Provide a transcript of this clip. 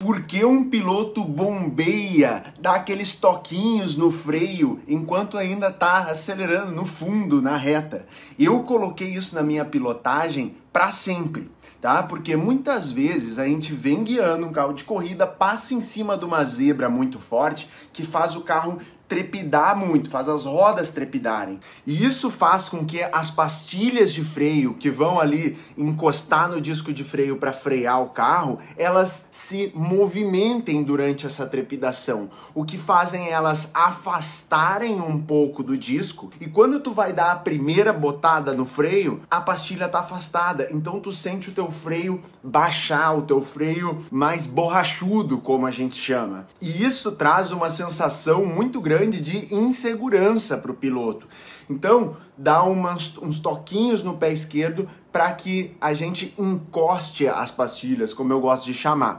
Por que um piloto bombeia, dá aqueles toquinhos no freio enquanto ainda está acelerando no fundo, na reta? Eu coloquei isso na minha pilotagem para sempre, tá? Porque muitas vezes a gente vem guiando um carro de corrida, passa em cima de uma zebra muito forte que faz o carro trepidar muito, faz as rodas trepidarem. E isso faz com que as pastilhas de freio que vão ali encostar no disco de freio para frear o carro, elas se movimentem durante essa trepidação, o que fazem elas afastarem um pouco do disco. E quando tu vai dar a primeira botada no freio, a pastilha tá afastada, então tu sente o teu freio baixar, o teu freio mais borrachudo, como a gente chama. E isso traz uma sensação muito grande de insegurança para o piloto. Então, dá umas, uns toquinhos no pé esquerdo para que a gente encoste as pastilhas, como eu gosto de chamar.